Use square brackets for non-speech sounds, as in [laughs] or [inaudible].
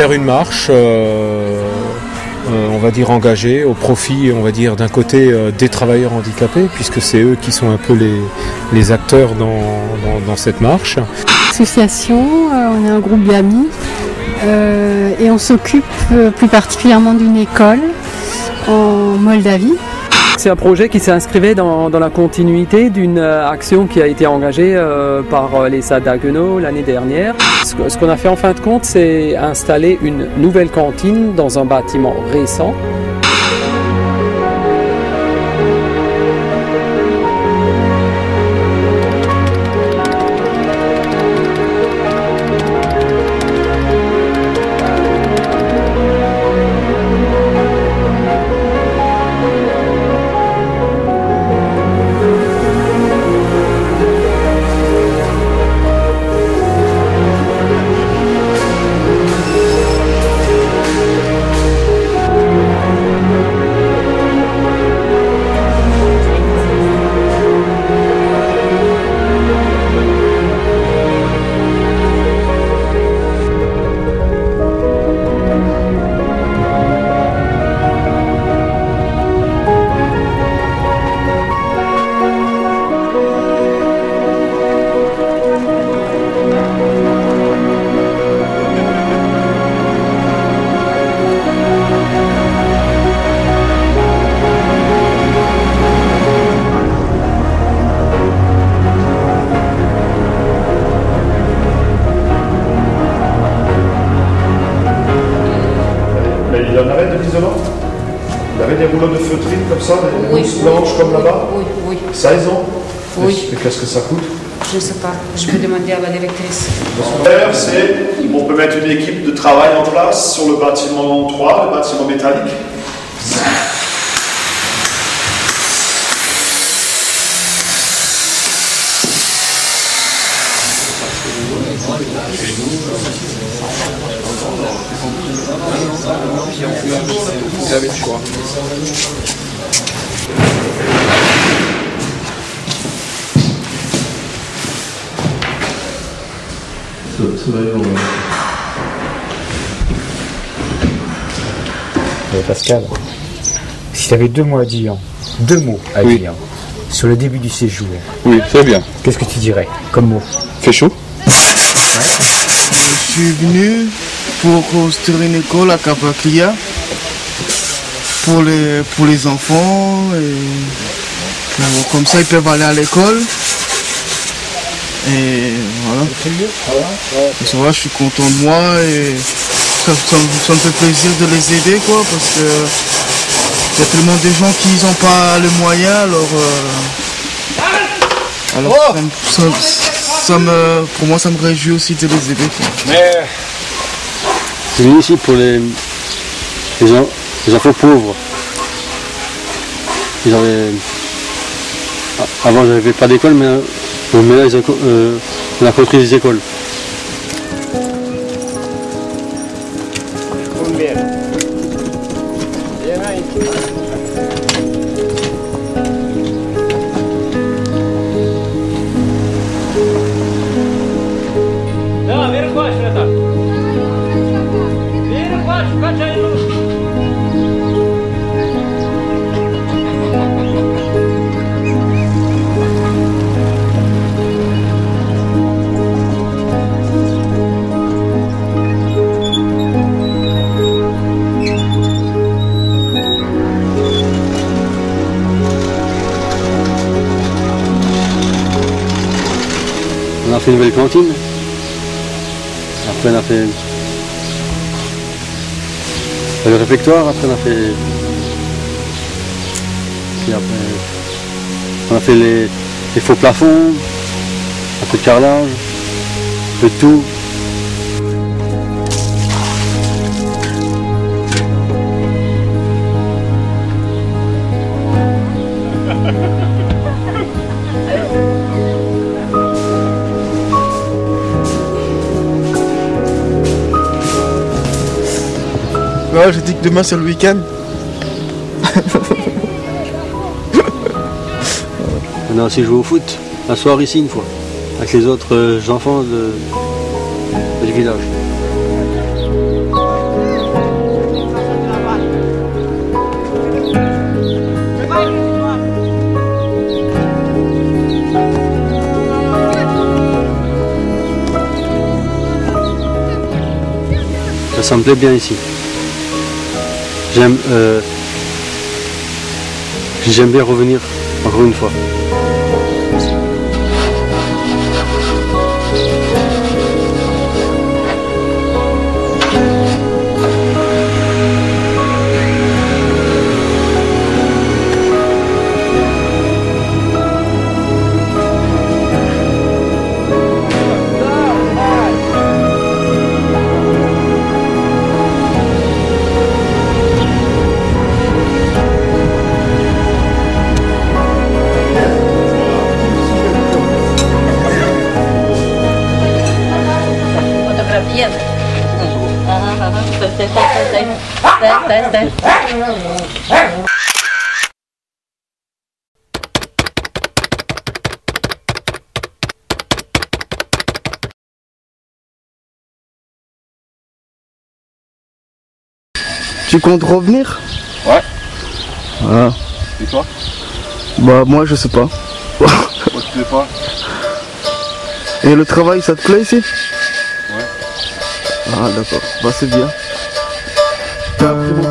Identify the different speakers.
Speaker 1: Faire une marche, euh, on va dire engagée, au profit, on va dire d'un côté euh, des travailleurs handicapés, puisque c'est eux qui sont un peu les, acteurs dans, dans- dans cette marche.
Speaker 2: Association, euh, on est un groupe d'amis euh, et on s'occupe euh, plus particulièrement d'une école en Moldavie.
Speaker 3: C'est un projet qui s'inscrivait dans, dans la continuité d'une euh, action qui a été engagée euh, par euh, les SAD d'Haguenau l'année dernière. Ce qu'on a fait en fin de compte, c'est installer une nouvelle cantine dans un bâtiment récent.
Speaker 4: Avait des rouleaux de feutrine comme ça, des
Speaker 5: Oui, oui,
Speaker 4: blanches comme
Speaker 5: oui,
Speaker 4: là-bas
Speaker 5: Oui, oui,
Speaker 4: Ça, ils ont
Speaker 5: Oui.
Speaker 4: Et qu'est-ce que ça coûte
Speaker 5: je ne sais pas. Je peux demander à la directrice.
Speaker 4: Faire, c'est on peut mettre une équipe de travail en place sur le bâtiment 3, le bâtiment métallique.
Speaker 6: Pascal, si tu avais deux mots à dire, deux mots à
Speaker 7: Oui.
Speaker 6: dire sur le début du séjour,
Speaker 7: Oui, très bien.
Speaker 6: qu'est-ce que tu dirais comme mot
Speaker 7: Fait chaud
Speaker 8: Je suis venu pour construire une école à Capaclia pour les, pour les enfants. Et pour- comme ça, ils peuvent aller à l'école. Et voilà. Et je suis content de moi et ça, ça me- ça me fait plaisir de les aider quoi parce que il y a tellement de gens qui n'ont pas les moyens alors. euh, alors ça me- ça- ça me, pour moi, ça me réjouit aussi de les aider. quoi.
Speaker 7: Je viens ici pour les, les, en- les enfants pauvres. Ils avaient- Avant, j'avais pas d'école, mais, mais là, ils euh, on a construit des écoles. Une nouvelle cantine. Après, on a fait le réfectoire. Après, on a fait. Après, on a fait les, les faux plafonds, un peu de carrelage, un peu de tout.
Speaker 8: Ouais, j'ai dit que demain c'est le week-end. [laughs]
Speaker 7: On a aussi joué au foot, un soir ici une fois, avec les autres euh, enfants de- du village. Ça, me bien ici. J'aime euh, j'aime bien revenir encore une fois.
Speaker 8: Tu comptes revenir?
Speaker 7: Ouais.
Speaker 8: Ah.
Speaker 7: Et toi?
Speaker 8: Bah moi je sais pas.
Speaker 7: Moi tu fais pas
Speaker 8: Et le travail ça te plaît ici?
Speaker 7: Ouais.
Speaker 8: Ah d'accord, bah c'est bien. Stop.